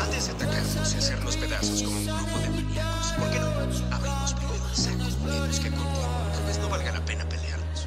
Antes de atacarnos y hacernos pedazos como un grupo de maníacos, ¿por qué no abrimos primero el saco que contigo tal vez no valga la pena pelearnos?